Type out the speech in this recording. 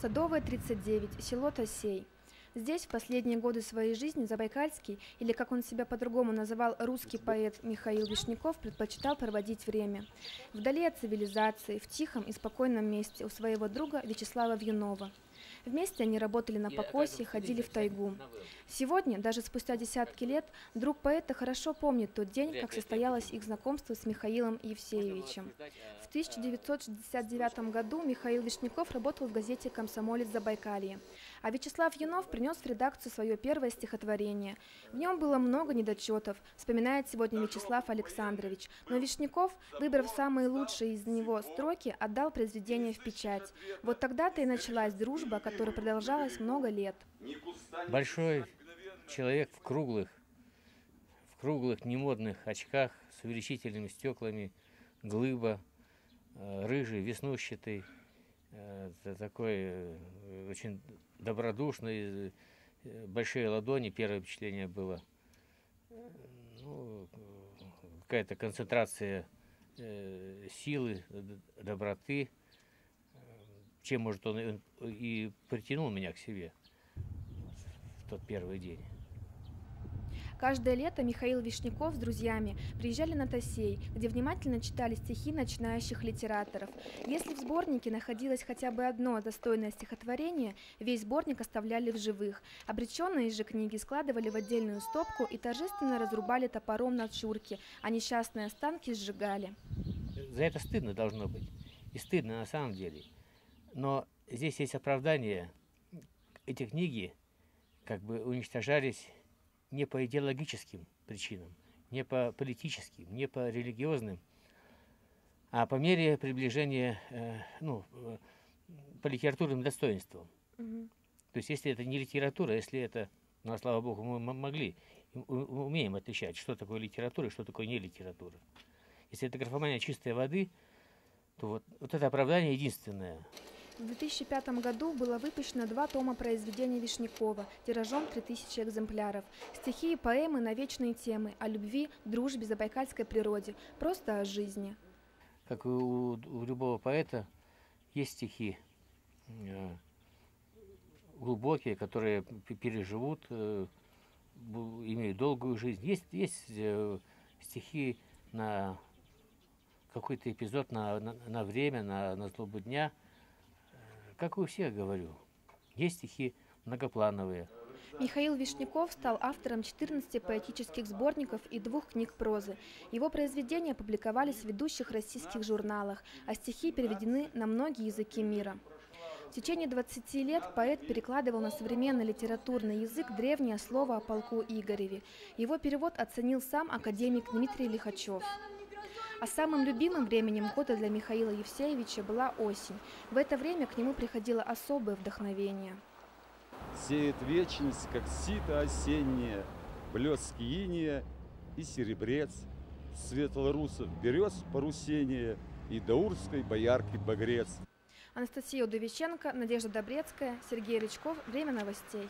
Садовая, 39, село Тосей. Здесь в последние годы своей жизни Забайкальский, или как он себя по-другому называл, русский поэт Михаил Вишняков, предпочитал проводить время. Вдали от цивилизации, в тихом и спокойном месте у своего друга Вячеслава Вьюнова. Вместе они работали на покосе, ходили в тайгу. Сегодня, даже спустя десятки лет, друг поэта хорошо помнит тот день, как состоялось их знакомство с Михаилом Евсеевичем. В 1969 году Михаил Вишняков работал в газете «Комсомолец Забайкалье», а Вячеслав Юнов принес в редакцию свое первое стихотворение. В нем было много недочетов, вспоминает сегодня Вячеслав Александрович, но Вишняков, выбрав самые лучшие из него строки, отдал произведение в печать. Вот тогда-то и началась дружба, которая продолжалась много лет. Большой человек в круглых, в круглых немодных очках с увеличительными стеклами, глыба, рыжий, веснущатый, э, такой э, очень добродушный, большие ладони, первое впечатление было. Ну, какая-то концентрация силы, доброты чем, может, он и притянул меня к себе в тот первый день. Каждое лето Михаил Вишняков с друзьями приезжали на Тосей, где внимательно читали стихи начинающих литераторов. Если в сборнике находилось хотя бы одно достойное стихотворение, весь сборник оставляли в живых. Обреченные же книги складывали в отдельную стопку и торжественно разрубали топором на чурке, а несчастные останки сжигали. За это стыдно должно быть. И стыдно на самом деле. Но здесь есть оправдание. Эти книги как бы уничтожались не по идеологическим причинам, не по политическим, не по религиозным, а по мере приближения э, ну, э, по литературным достоинствам. Угу. То есть если это не литература, если это, ну, слава богу, мы могли, умеем отличать, что такое литература и что такое не литература. Если это графомания чистой воды, то вот, вот это оправдание единственное. В 2005 году было выпущено два тома произведений Вишнякова, тиражом 3000 экземпляров. Стихи и поэмы на вечные темы о любви, дружбе, забайкальской природе, просто о жизни. Как у, у любого поэта есть стихи э, глубокие, которые переживут, э, имеют долгую жизнь. Есть, есть э, стихи на какой-то эпизод, на, на, на время, на, на злобу дня – как у всех говорю, есть стихи многоплановые. Михаил Вишняков стал автором 14 поэтических сборников и двух книг прозы. Его произведения публиковались в ведущих российских журналах, а стихи переведены на многие языки мира. В течение 20 лет поэт перекладывал на современный литературный язык древнее слово о полку Игореве. Его перевод оценил сам академик Дмитрий Лихачев. А самым любимым временем года для Михаила Евсеевича была осень. В это время к нему приходило особое вдохновение. Сеет вечность, как сито осеннее, блески иния и серебрец, светлорусов берез парусение и даурской боярки багрец. Анастасия Удовиченко, Надежда Добрецкая, Сергей Рычков. Время новостей.